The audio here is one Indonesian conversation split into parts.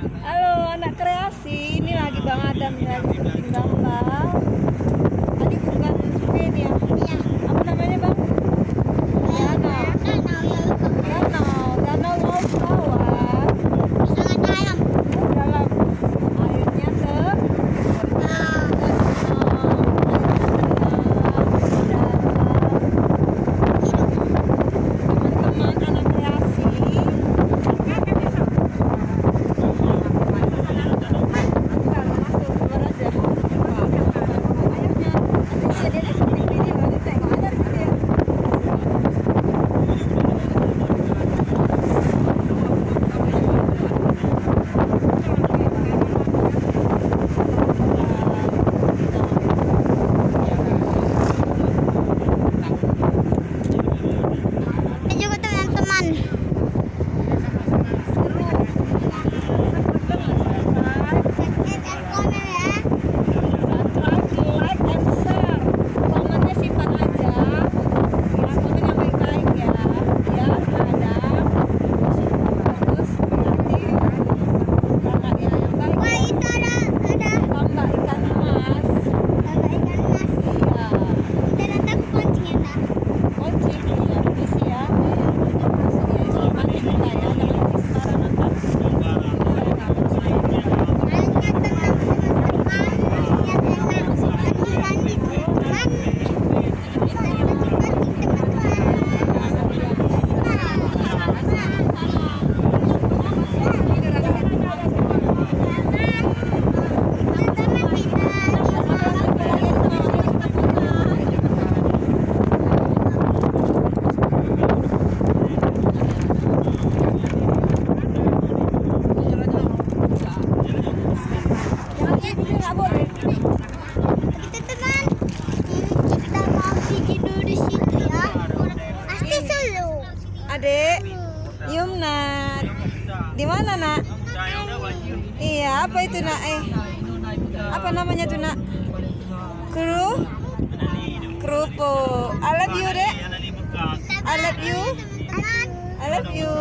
Halo anak kreasi, ini lagi Bang Adam dari Bintang nak? Iya, apa itu nak? Eh, apa namanya tuna nak? Kru? Kerupu. I love you, dek. I love you. I love you.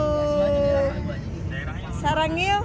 Sarang you.